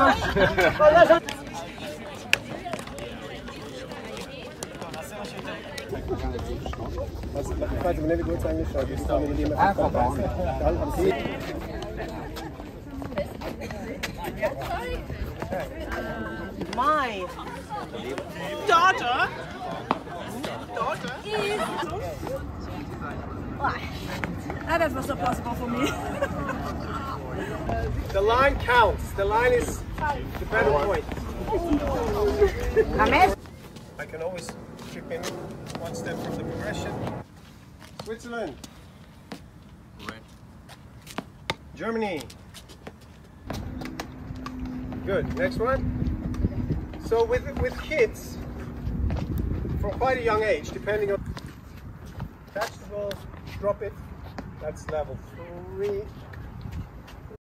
My daughter. Daughter. That was not possible for me. The line counts. The line is the better point. I can always chip in one step from the progression. Switzerland. Red. Germany. Good. Next one. So with with kids from quite a young age, depending on catch the ball, drop it. That's level three.